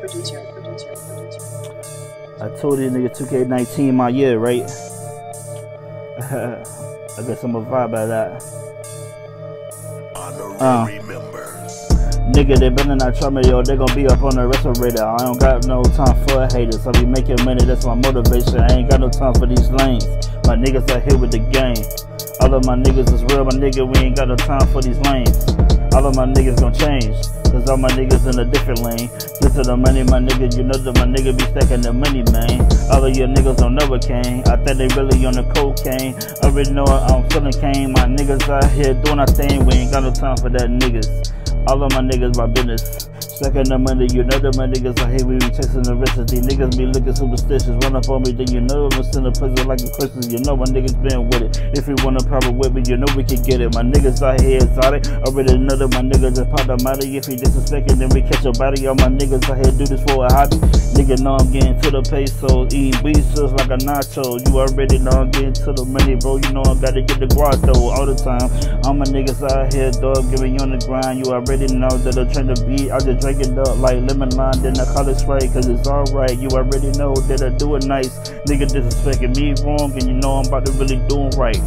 producer, producer, producer. I told you nigga 2K19 my year, right? I guess I'm a vibe by that. Uh. Nigga, they better not try me, yo. They gon' be up on the respirator. I don't got no time for haters. I be making money, that's my motivation. I ain't got no time for these lanes. My niggas are here with the game. All of my niggas is real, my nigga. We ain't got no time for these lanes. All of my niggas gon' change. Cause all my niggas in a different lane. Get to the money, my nigga. You know that my nigga be stacking the money, man. All of your niggas don't never came. I think they really on the cocaine. I already know I'm feeling cane. My niggas out here doing our thing. We ain't got no time for that niggas. All of my niggas my business. Stacking the money, you know that my niggas are here, we be chasing the rest of these niggas be looking superstitious. Run up on me, then you know I'm send a present like a Christmas. You know my niggas been with it. If you want a private with me, you know we can get it. My niggas out here exotic. Already know that my niggas just pop the money. If he disrespecting, then we catch a body. All my niggas out here do this for a hobby. Nigga know I'm getting to the peso. Eating just like a nacho. You already know I'm getting to the money, bro. You know I gotta get the though all the time. All my niggas out here, dog, giving you on the grind. You already know that I'm trying to beat. I just drink it up like lemon lime, then I call it straight, cause it's alright. You already know that I do it nice. Nigga disrespecting me wrong, and you know I'm about to really do it right.